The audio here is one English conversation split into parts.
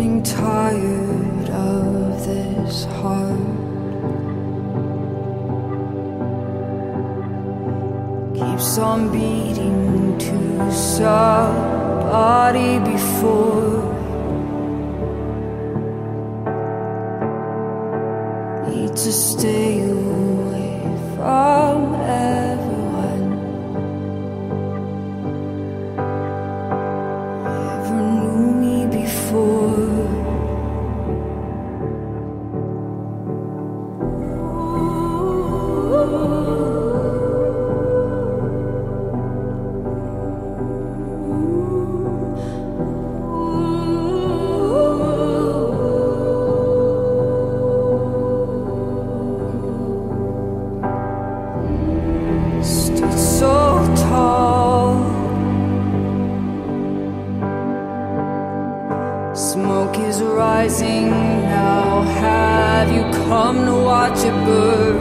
getting tired of this heart. Keeps on beating to somebody before. Need to stay away from. Smoke is rising now. Have you come to watch it burn?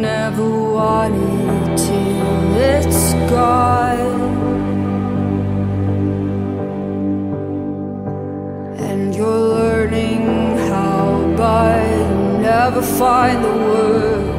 Never wanted till it's gone. And you're learning how, but you never find the words.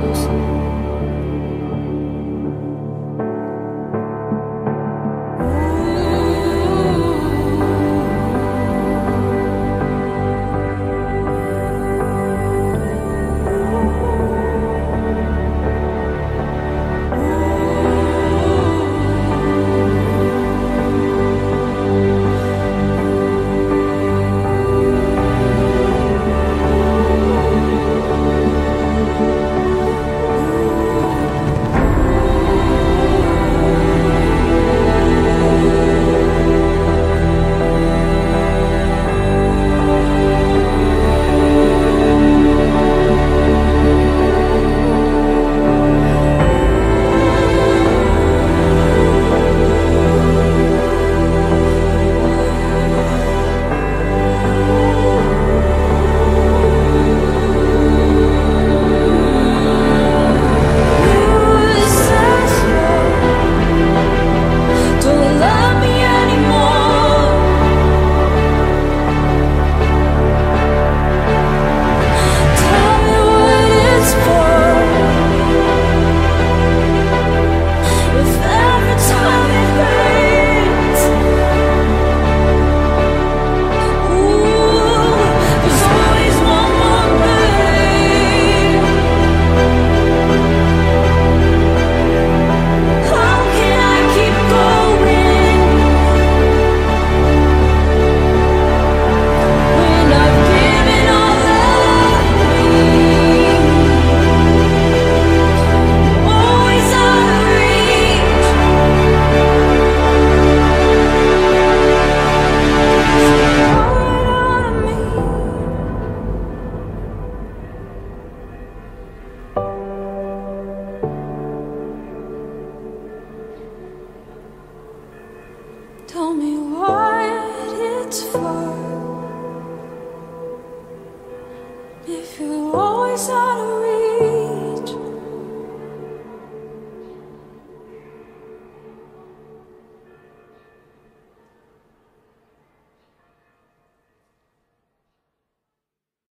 Reach.